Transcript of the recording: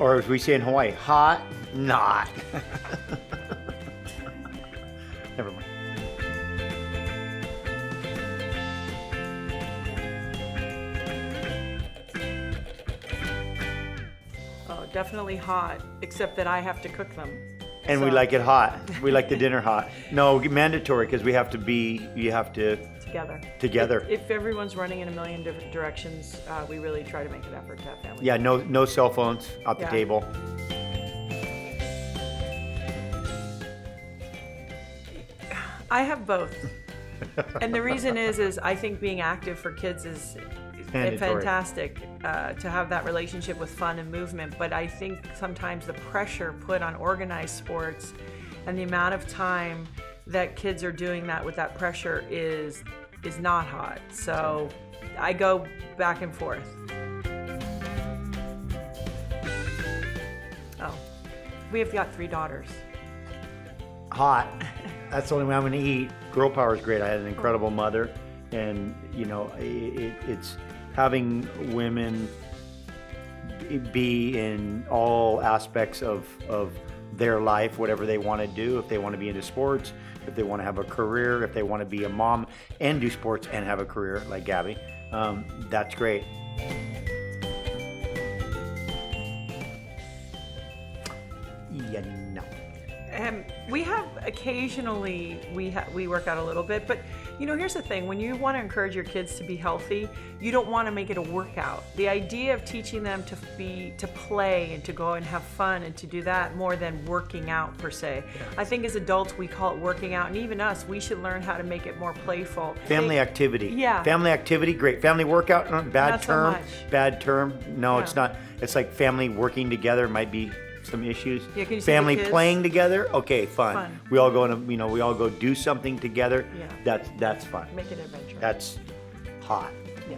Or as we say in Hawaii, hot, not. Never mind. Oh, definitely hot, except that I have to cook them. And we like it hot. We like the dinner hot. No, mandatory because we have to be. You have to together. together. If, if everyone's running in a million different directions, uh, we really try to make an effort to have family. Yeah, no, no cell phones at the table. I have both. and the reason is, is I think being active for kids is Mandatory. fantastic uh, to have that relationship with fun and movement. But I think sometimes the pressure put on organized sports and the amount of time that kids are doing that with that pressure is is not hot. So I go back and forth. Oh, we have got three daughters. Hot. That's the only way I'm going to eat. Girl power is great. I had an incredible mother, and you know, it, it's having women be in all aspects of of their life, whatever they want to do. If they want to be into sports, if they want to have a career, if they want to be a mom and do sports and have a career like Gabby, um, that's great. Yeah, no. Um, we have occasionally we ha- we work out a little bit, but you know here's the thing: when you want to encourage your kids to be healthy, you don't want to make it a workout. The idea of teaching them to be to play and to go and have fun and to do that more than working out per se. I think as adults we call it working out, and even us, we should learn how to make it more playful. Family They- activity. Yeah. Family activity, great. Family workout, bad Not so term. much. Bad term. No, Yeah. it's not. It's like family working together might be some issues. Yeah, can you family playing together, okay, fun. Fun. We all go to, you know, we all go do something together. Yeah. That's that's fun. Make it an adventure. That's hot. yeah.